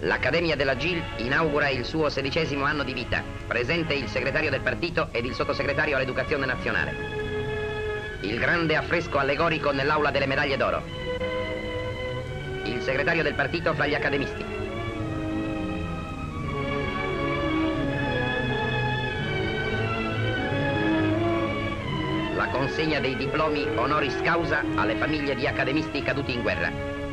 L'Accademia della GIL inaugura il suo sedicesimo anno di vita. Presente il segretario del partito ed il sottosegretario all'educazione nazionale. Il grande affresco allegorico nell'aula delle medaglie d'oro. Il segretario del partito fra gli accademisti. La consegna dei diplomi honoris causa alle famiglie di accademisti caduti in guerra.